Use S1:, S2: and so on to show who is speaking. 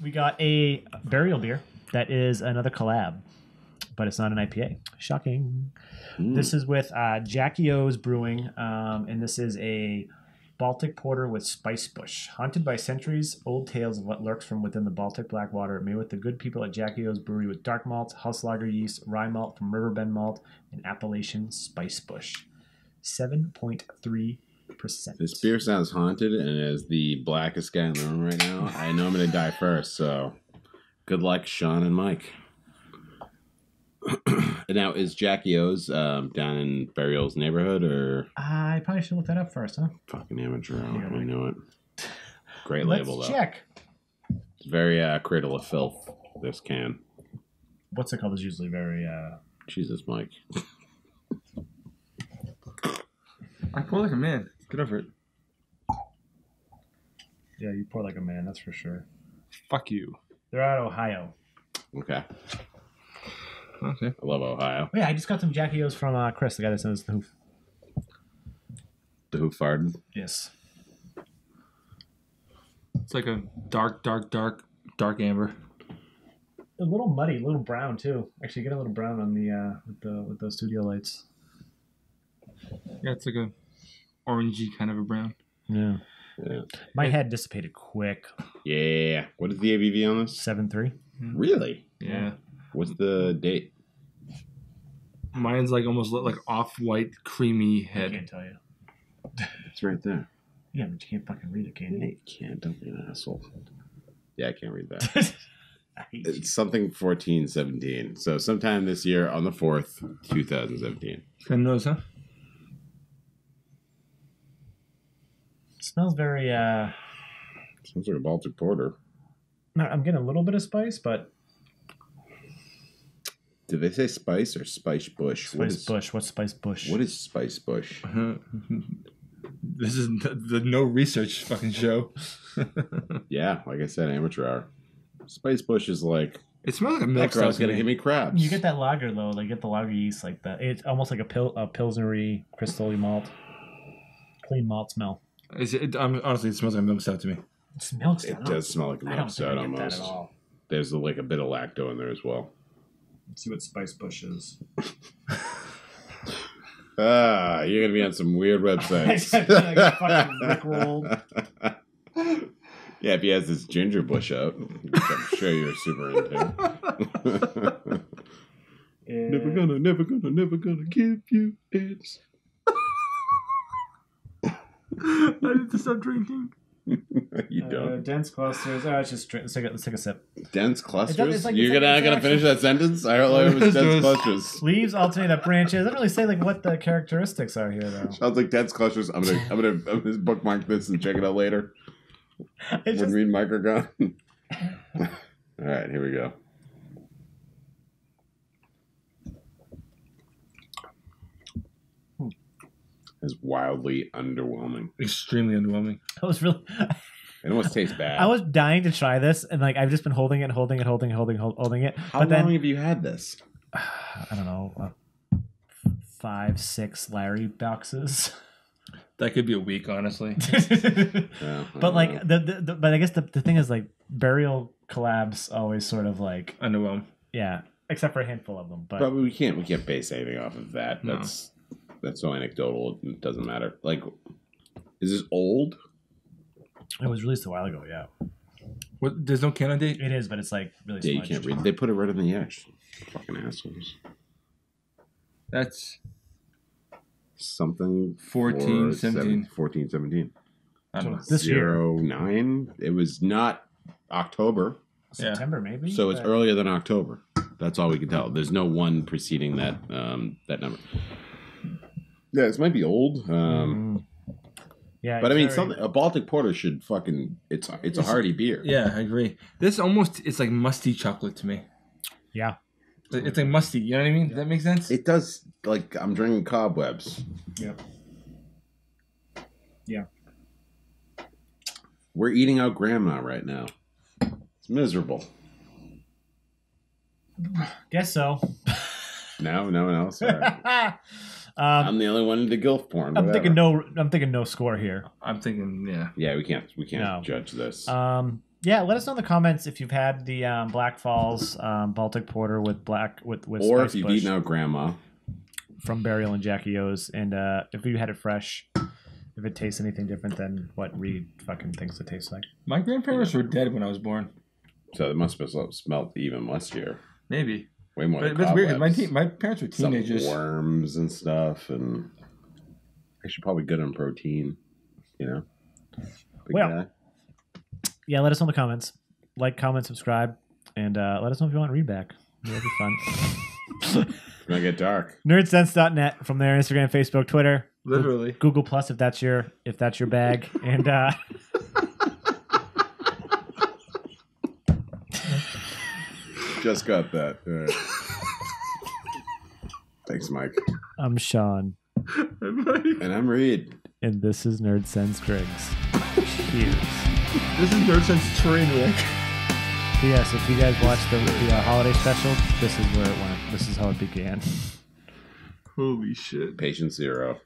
S1: we got a burial beer that is another collab, but it's not an IPA. Shocking.
S2: Mm.
S1: This is with uh, Jackie O's Brewing, um, and this is a Baltic Porter with Spice Bush. Haunted by centuries old tales of what lurks from within the Baltic black water, made with the good people at Jackie O's Brewery with dark malts, house lager yeast, rye malt from Riverbend Malt, and Appalachian Spice Bush. 7.3%.
S2: This beer sounds haunted, and as the blackest guy in the room right now, I know I'm going to die first. So, good luck, Sean and Mike. and now, is Jackie O's um, down in Burial's neighborhood or
S1: I probably should look that up first, huh?
S2: fucking amateur?
S1: Yeah,
S2: I
S1: Mike.
S2: know it. Great
S1: Let's
S2: label though.
S1: check.
S2: It's very uh, cradle of filth. This can.
S1: What's it called? Is usually very. uh
S2: Jesus, Mike.
S3: I feel like a man. Over it.
S1: Yeah, you pour like a man, that's for sure.
S3: Fuck you.
S1: They're out of Ohio.
S2: Okay,
S3: Okay.
S2: I love Ohio.
S1: Oh, yeah, I just got some Jackie O's from uh, Chris, the guy that sends the hoof.
S2: The hoof farted.
S1: Yes.
S3: It's like a dark, dark, dark, dark amber.
S1: A little muddy, a little brown too. Actually, get a little brown on the uh with the with those studio lights.
S3: Yeah, it's like a orangey kind of a brown.
S1: Yeah.
S2: Yeah.
S1: My head dissipated quick.
S2: Yeah. What is the ABV on this?
S1: Seven three. Hmm.
S2: Really?
S3: Yeah.
S2: What's the date?
S3: Mine's like almost li- like off-white, creamy head.
S1: I
S3: head.
S1: can't tell you.
S2: It's right there.
S1: Yeah, but you can't fucking read it, can
S2: Yeah,
S1: you?
S2: you can't. Don't be an asshole. Yeah, I can't read that.
S1: I you.
S2: It's something 14, 17. So sometime this year on the 4th, 2017.
S3: Kind of nose, huh?
S1: It smells very. uh
S2: Sounds like a Baltic Porter.
S1: no, I'm getting a little bit of spice, but
S2: Did they say spice or spice bush?
S1: Spice
S2: is-
S1: bush. What's spice bush?
S2: What is spice bush?
S3: this is the, the no research fucking show.
S2: Yeah, like I said, amateur hour. Spice bush is like
S3: it smells like a
S2: that
S3: milk
S2: girl's
S3: stout to
S2: gonna
S3: me.
S2: give me crabs.
S1: You get that lager though, like get the lager yeast like that. It's almost like a pil a pilsnery crystal malt, clean malt smell.
S3: It's, it, um, honestly, it smells like a milk stout to me.
S1: It smells.
S2: It does smell like a
S1: I
S2: milk
S1: don't think
S2: stout
S1: I get that
S2: almost.
S1: at all.
S2: There's like a bit of lacto in there as well.
S1: Let's see what spice bush is.
S2: Ah, you're gonna be on some weird websites.
S1: I feel like I fucking rickrolled.
S2: yeah, if he has this ginger bush out, which I'm sure you're super into. never gonna, never gonna, never gonna give you it.
S3: I need to stop drinking.
S2: you
S1: Uh,
S2: don't.
S1: dense clusters. Oh, let's just drink. Let's take a, let's take a sip.
S2: dense clusters.
S1: it's like-
S2: you're
S1: like-
S2: gonna
S1: it's
S2: gonna finish that sentence. I don't know if it's dense clusters.
S1: Leaves alternate up branches. It doesn't really say like what the characteristics are here though.
S2: Sounds like dense clusters. I'm gonna, I'm gonna, I'm gonna bookmark this and check it out later.
S1: It's
S2: Would
S1: just,
S2: read microgon. All right, here we go. Is wildly underwhelming.
S3: Extremely underwhelming.
S1: I was really.
S2: It almost tastes bad.
S1: I was dying to try this, and like I've just been holding it, holding it, holding it, holding, it, holding it.
S2: How
S1: but then
S2: long have you had this?
S1: I don't know, uh, five, six Larry boxes.
S3: That could be a week, honestly.
S2: Yeah,
S1: but like the, the, the but I guess the, the thing is like burial collabs always sort of like
S3: underwhelm.
S1: yeah, except for a handful of them. But
S2: but we can't we can't base anything off of that.
S3: No.
S2: That's that's so anecdotal. It doesn't matter. Like, is this old?
S1: it was released a while ago. Yeah,
S3: What? There's no canon date.
S1: it is, but it's like really.
S2: Yeah, you
S1: smudged.
S2: can't read. They put it right on the edge. Fucking assholes.
S3: That's
S2: Something
S3: 14,
S2: four, seven-
S3: 17.
S2: 14, 17.
S3: I don't know.
S1: This year.
S2: Zero nine. It was not October,
S3: Yeah.
S1: September maybe.
S2: so it's
S1: but-
S2: earlier than October. That's all we can tell. There's no one preceding that um, that number. Yeah, this might be old. Um,
S1: Mm. Yeah,
S2: but I
S1: it's
S2: mean,
S1: very-
S2: something a Baltic Porter should fucking. It's it's a
S3: It's-
S2: hearty beer.
S3: Yeah, I agree. This almost it's like musty chocolate to me.
S1: Yeah,
S3: It's it's like musty. You know what I mean? Does that make sense?
S2: It does. Like I'm drinking cobwebs.
S1: Yep. Yeah.
S2: We're eating out grandma right now. It's miserable.
S1: guess so.
S2: No, no one else. All right.
S1: Um,
S2: I'm the only one into gilf porn.
S1: I'm
S2: whatever.
S1: thinking no. I'm thinking no score here.
S3: I'm thinking, yeah.
S2: Yeah, we can't. We can't
S1: No.
S2: judge this.
S1: Um, yeah, let us know in the comments if you've had the um, Black Falls um, Baltic Porter with black with with
S2: or
S1: spice
S2: if you've
S1: bush
S2: eaten out grandma.
S1: from Burial and Jackie O's, and uh, if you had it fresh, if it tastes anything different than what Reed fucking thinks it tastes like.
S3: My grandparents were dead when I was born.
S2: So it must have smelled even mustier.
S3: Maybe.
S2: Way more.
S3: But
S2: than
S3: it's weird. 'cause My, te- my parents were teenagers.
S2: Some
S3: teenagers.
S2: worms and stuff, and actually probably good on protein. You know. Big
S1: Well,
S2: guy.
S1: Yeah, let us know in the comments. Like, comment, subscribe, and uh, let us know if you want Reed back. That'd be fun.
S2: It's gonna get dark.
S1: Nerdsense.net from there, Instagram, Facebook, Twitter,
S3: Literally.
S1: Google Plus if that's your if that's your bag, and uh,
S2: Just got that. All right. Thanks, Mike.
S1: I'm Sean,
S2: And I'm Reed.
S1: and this is Nerdsense Drinks. Cheers.
S3: This is Nerd Sense Train Wreck.
S1: But yes, if you guys watched the, the uh, holiday special, this is where it went. This is how it began.
S3: Holy shit.
S2: Patient zero.